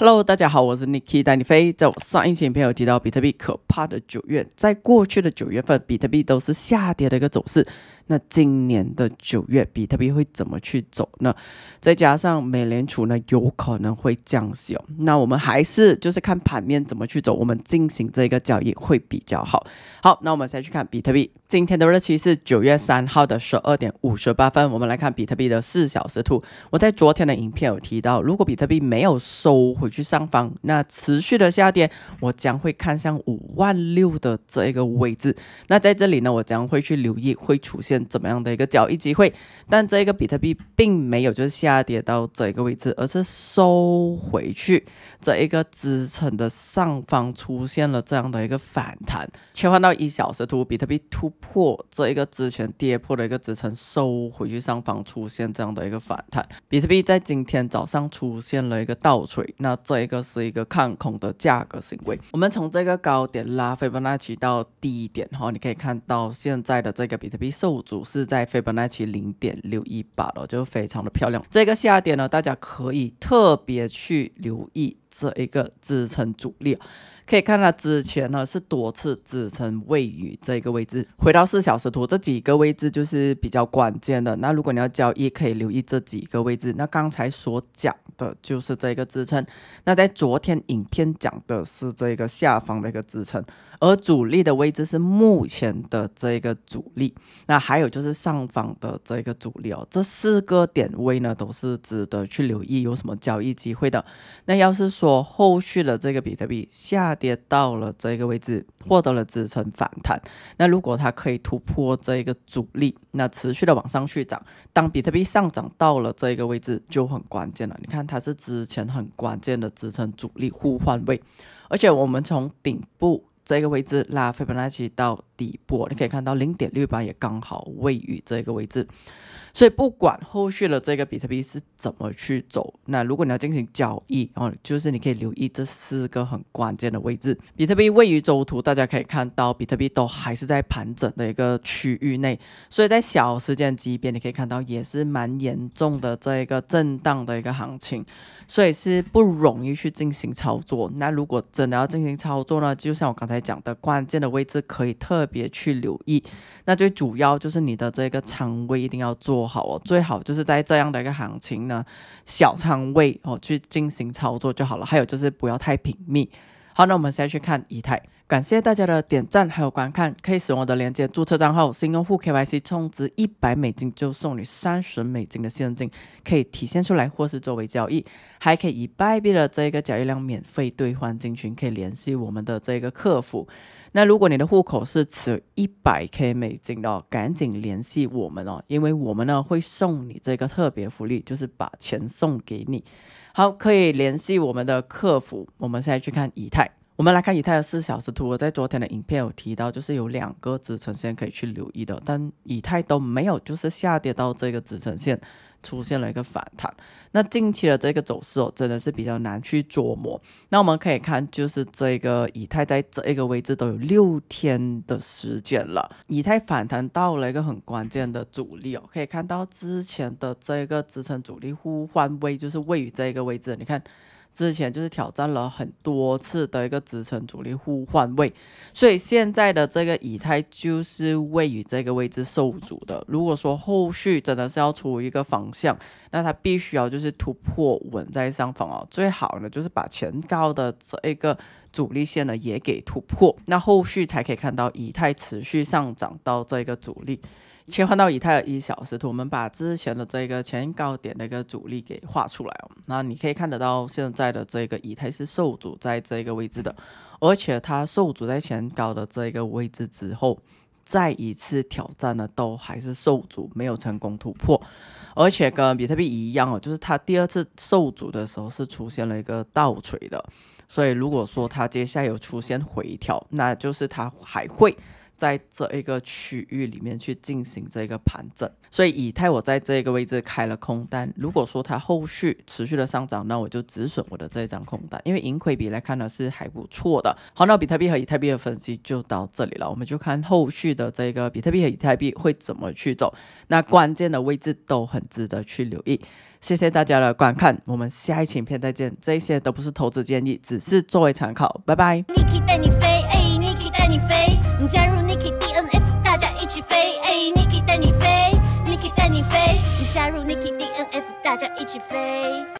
Hello，大家好，我是 Niki 带你飞。在我上一期影片有提到比特币可怕的九月，在过去的九月份，比特币都是下跌的一个走势。那今年的九月，比特币会怎么去走呢？再加上美联储呢有可能会降息哦。那我们还是就是看盘面怎么去走，我们进行这个交易会比较好。好，那我们再去看比特币，今天的日期是九月三号的十二点五十八分。我们来看比特币的四小时图。我在昨天的影片有提到，如果比特币没有收回去上方，那持续的下跌，我将会看向五万六的这一个位置。那在这里呢，我将会去留意会出现。怎么样的一个交易机会？但这个比特币并没有就是下跌到这一个位置，而是收回去这一个支撑的上方出现了这样的一个反弹。切换到一小时图，比特币突破这一个之前跌破的一个支撑，收回去上方出现这样的一个反弹。比特币在今天早上出现了一个倒锤，那这一个是一个看空的价格行为。我们从这个高点拉斐波那奇到低点哈，你可以看到现在的这个比特币受主。是在斐波那契零点六一八了，就非常的漂亮。这个下跌呢，大家可以特别去留意这一个支撑阻力。可以看到之前呢是多次支撑位于这个位置，回到四小时图，这几个位置就是比较关键的。那如果你要交易，可以留意这几个位置。那刚才所讲的就是这个支撑。那在昨天影片讲的是这个下方的一个支撑，而主力的位置是目前的这个主力。那还有就是上方的这个主力哦，这四个点位呢都是值得去留意，有什么交易机会的。那要是说后续的这个比特币下，跌到了这个位置，获得了支撑反弹。那如果它可以突破这个阻力，那持续的往上去涨。当比特币上涨到了这个位置，就很关键了。你看，它是之前很关键的支撑阻力互换位，而且我们从顶部这个位置拉斐波那契到底部，你可以看到零点六八也刚好位于这个位置。所以不管后续的这个比特币是怎么去走，那如果你要进行交易，哦，就是你可以留意这四个很关键的位置。比特币位于周图，大家可以看到，比特币都还是在盘整的一个区域内，所以在小时间级别，你可以看到也是蛮严重的这一个震荡的一个行情，所以是不容易去进行操作。那如果真的要进行操作呢，就像我刚才讲的，关键的位置可以特别去留意。那最主要就是你的这个仓位一定要做。好哦，最好就是在这样的一个行情呢，小仓位哦去进行操作就好了。还有就是不要太频密。好，那我们现在去看以太。感谢大家的点赞还有观看，可以使用我的链接注册账号，新用户 KYC 充值一百美金就送你三十美金的现金，可以体现出来或是作为交易，还可以以拜币的这个交易量免费兑换进群，可以联系我们的这个客服。那如果你的户口是持一百 K 美金的，赶紧联系我们哦，因为我们呢会送你这个特别福利，就是把钱送给你。好，可以联系我们的客服。我们现在去看以太。我们来看以太的四小时图，我在昨天的影片有提到，就是有两个支撑线可以去留意的，但以太都没有，就是下跌到这个支撑线出现了一个反弹。那近期的这个走势哦，真的是比较难去琢磨。那我们可以看，就是这个以太在这一个位置都有六天的时间了，以太反弹到了一个很关键的阻力哦，可以看到之前的这个支撑阻力互换位就是位于这个位置，你看。之前就是挑战了很多次的一个支撑阻力互换位，所以现在的这个以太就是位于这个位置受阻的。如果说后续真的是要出一个方向，那它必须要就是突破稳在上方哦，最好呢就是把前高的这一个阻力线呢也给突破，那后续才可以看到以太持续上涨到这个阻力。切换到以太的一小时图，我们把之前的这个前高点的一个阻力给画出来哦。那你可以看得到，现在的这个以太是受阻在这个位置的，而且它受阻在前高的这个位置之后，再一次挑战呢，都还是受阻，没有成功突破。而且跟比特币一样哦，就是它第二次受阻的时候是出现了一个倒锤的。所以如果说它接下来有出现回调，那就是它还会。在这一个区域里面去进行这个盘整，所以以太我在这个位置开了空单。如果说它后续持续的上涨，那我就止损我的这一张空单，因为盈亏比来看呢是还不错的。好，那比特币和以太币的分析就到这里了，我们就看后续的这个比特币和以太币会怎么去走。那关键的位置都很值得去留意。谢谢大家的观看，我们下一期影片再见。这些都不是投资建议，只是作为参考。拜拜。Niki 带你